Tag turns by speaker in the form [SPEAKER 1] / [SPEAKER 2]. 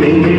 [SPEAKER 1] Amén.